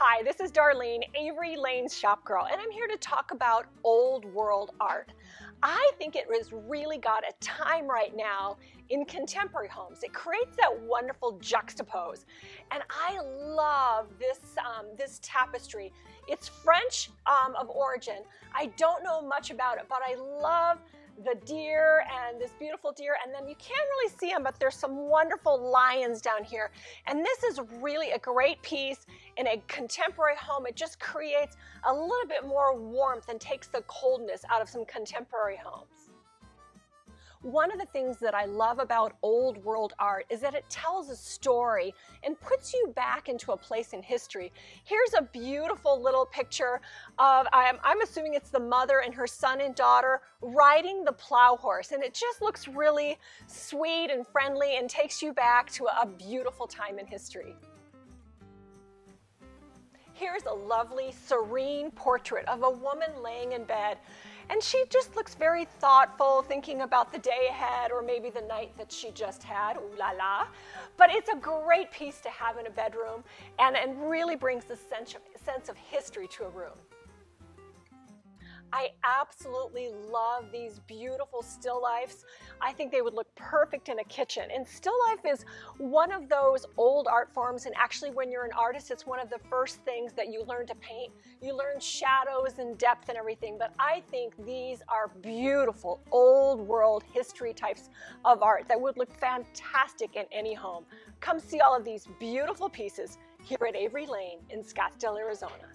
Hi, this is Darlene, Avery Lane's shop girl, and I'm here to talk about old world art. I think it has really got a time right now in contemporary homes. It creates that wonderful juxtapose. And I love this, um, this tapestry. It's French um, of origin. I don't know much about it, but I love the deer and this beautiful deer and then you can't really see them but there's some wonderful lions down here and this is really a great piece in a contemporary home it just creates a little bit more warmth and takes the coldness out of some contemporary homes one of the things that I love about old world art is that it tells a story and puts you back into a place in history. Here's a beautiful little picture of, I'm, I'm assuming it's the mother and her son and daughter riding the plow horse. And it just looks really sweet and friendly and takes you back to a beautiful time in history. Here's a lovely, serene portrait of a woman laying in bed. And she just looks very thoughtful, thinking about the day ahead or maybe the night that she just had. Ooh la la. But it's a great piece to have in a bedroom and, and really brings the sense of, sense of history to a room. I absolutely love these beautiful still lifes. I think they would look perfect in a kitchen. And still life is one of those old art forms. And actually, when you're an artist, it's one of the first things that you learn to paint. You learn shadows and depth and everything. But I think these are beautiful old world history types of art that would look fantastic in any home. Come see all of these beautiful pieces here at Avery Lane in Scottsdale, Arizona.